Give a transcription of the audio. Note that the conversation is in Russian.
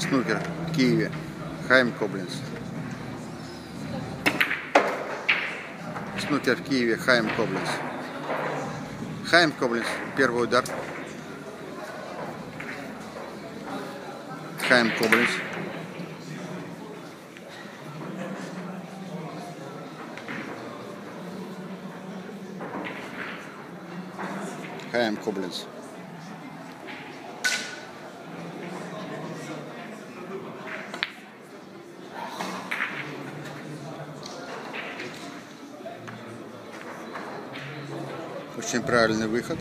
снукер в Киеве. Хайм Коблинс. Снукер в Киеве. Хайм Коблинс. Хайм Коблинс. Первый удар. Хайм Коблинс. Хайм Коблинс. Очень правильный выход.